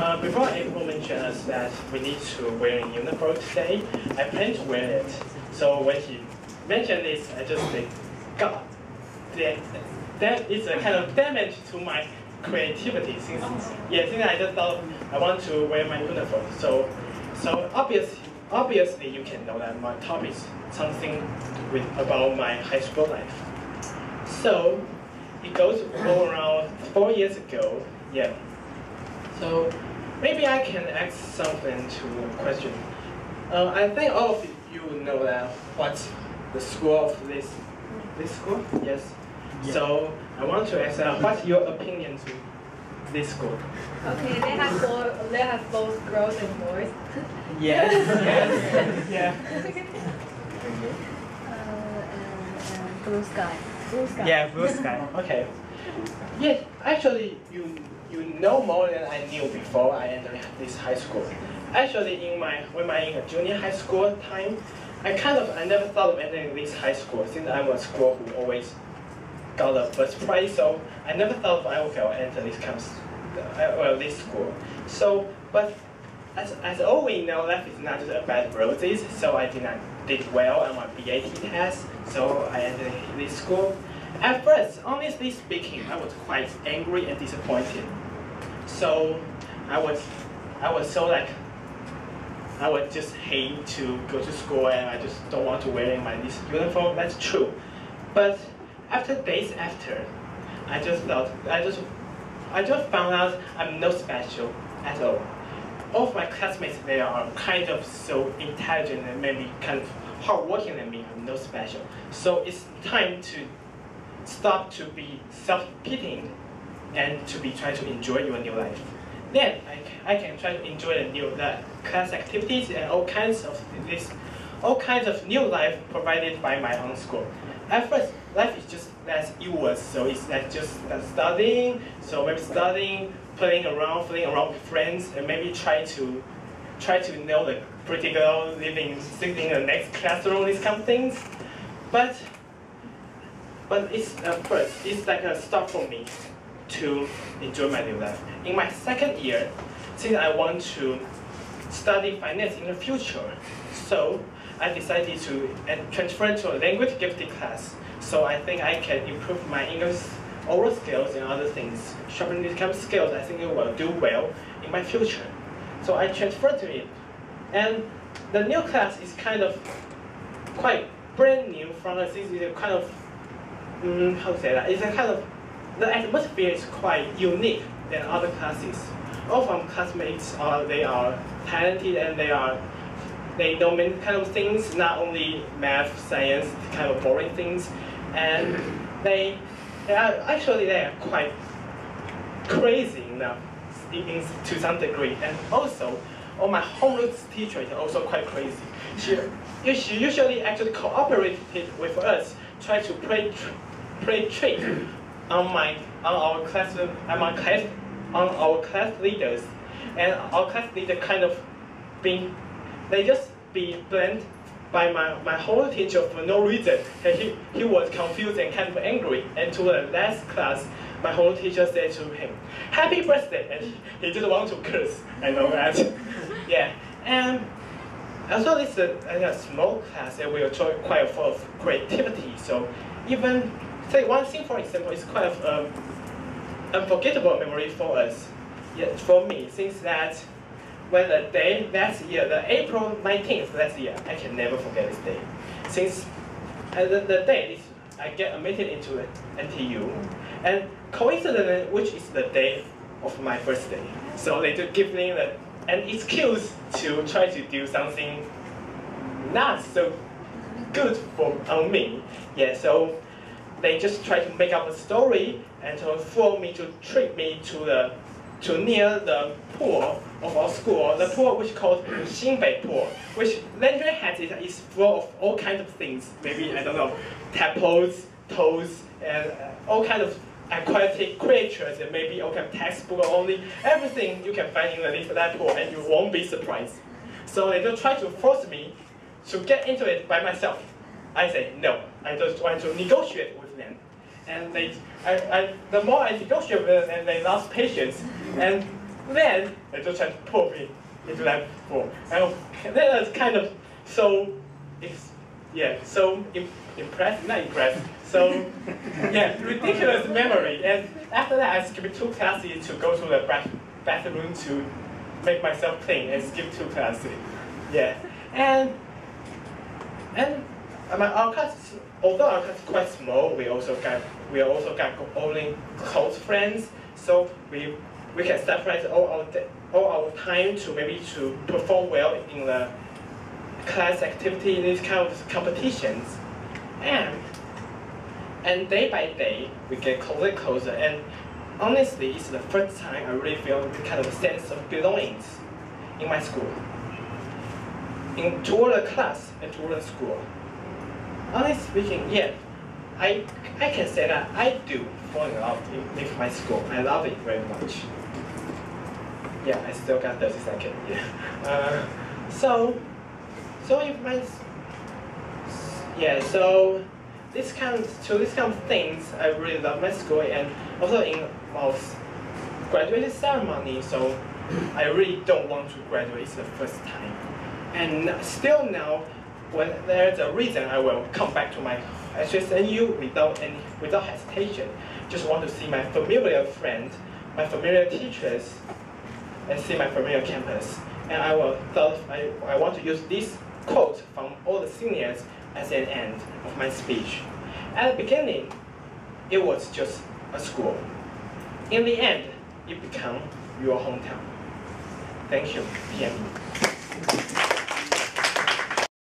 uh, before April mentioned us that we need to wear a uniform today, I plan to wear it. So when he mentioned this, I just think, God, that, that is a kind of damage to my creativity. Since yeah, since I just thought I want to wear my uniform. So so obviously obviously you can know that my topic is something with about my high school life. So it goes around four years ago. Yeah. So maybe I can ask something to question. Uh, I think all of you know that what's the school of this this school? Yes. Yeah. So I want to ask, uh, what's your opinion to this school? Okay, they have both, they have both girls and boys. Yes. yes. yeah. Uh, and, and blue sky. Blue sky. Yeah, blue sky. Okay. Yes, actually, you you know more than I knew before I entered this high school. Actually, in my when I in junior high school time, I kind of I never thought of entering this high school since I'm a school who always got the first prize. So I never thought I I'll enter this kind of, uh, well this school. So, but as, as all we know, life is not just about roses. So I did not did well on my BAT test. So I entered this school. At first, honestly speaking, I was quite angry and disappointed. So I was, I was so like, I would just hate to go to school and I just don't want to wear my this uniform. That's true. But after days after, I just thought, I just, I just found out I'm not special at all. All of my classmates, they are kind of so intelligent and maybe kind of hardworking than me. I'm not special. So it's time to stop to be self-pitying and to be trying to enjoy your new life. Then I, I can try to enjoy the new the class activities and all kinds of this, all kinds of new life provided by my own school. At first, life is just as it was, so it's like just uh, studying, so maybe studying, playing around, playing around with friends, and maybe try to try to know the pretty girl living sitting in the next classroom, these kind of things. But but it's at first it's like a start for me to enjoy my new life. In my second year, since I want to study finance in the future, so I decided to uh, transfer to a language gifted class. So I think I can improve my English oral skills and other things. Sharpen these kind of skills, I think it will do well in my future. So I transferred to it. And the new class is kind of quite brand new from a kind of, mm, how to say that? It's a kind of, the atmosphere is quite unique than other classes. All of my classmates are, they are talented and they are, they know many kind of things, not only math, science, kind of boring things. And they, they are, actually they are quite crazy enough in, in- to some degree. And also, all my homeroom teacher is also quite crazy. She, she usually actually cooperated with us, try to play play trick on my on our class on my class on our class leaders, and our class leader kind of being they just be blamed by my, my whole teacher for no reason. And he, he was confused and kind of angry. And to the last class, my whole teacher said to him, Happy birthday! And he, just want to curse. I know that. yeah. And also it's a, a small class and we are quite full of creativity. So even, say one thing for example, is quite of um, unforgettable memory for us. Yeah, for me, since that when the day last year, the April 19th last year, I can never forget this day. Since uh, the, the day is I get admitted into NTU, and coincidentally, which is the day of my birthday. So they just give me the, an excuse to try to do something not so good for on me. Yeah, so they just try to make up a story and to for me to trick me to the to near the pool of our school, the pool which called Xinbei Pool, which Landry has is, is full of all kinds of things. Maybe I don't know, tadpoles, toads, and uh, all kinds of aquatic creatures, and maybe all kind of textbook only. Everything you can find in the that pool, and you won't be surprised. So they just try to force me to get into it by myself. I say no. I just want to negotiate with them, and they, I, I, the more I negotiate with them, and they lost patience, and then they just tried to pull me into that pool. And that was kind of so, it's, yeah, so impressed, not impressed. so, yeah, ridiculous memory. And after that, I skipped two classes to go to the bathroom to make myself clean and skip two classes. Yeah, and and my our class, although our class is quite small, we also got we also got only close friends. So we we can separate all our all our time to maybe to perform well in the class activity in these kind of competitions, and and day by day we get closer and closer. And honestly, it's the first time I really feel kind of sense of belongings in my school in toward the class and toward the school. Honestly speaking, yeah, I I can say that I do fall in love with my school. I love it very much. Yeah, I still got 30 seconds. Yeah. Uh, so, so if my yeah, so this kind of, so this kind of things I really love my school and also in most graduation ceremony. So I really don't want to graduate the first time. And still now, when there's a reason, I will come back to my HSNU without any, without hesitation. Just want to see my familiar friends, my familiar teachers, and see my familiar campus. And I will I, I want to use this quote from all the seniors as an end of my speech. At the beginning, it was just a school. In the end, it became your hometown. Thank you, TME.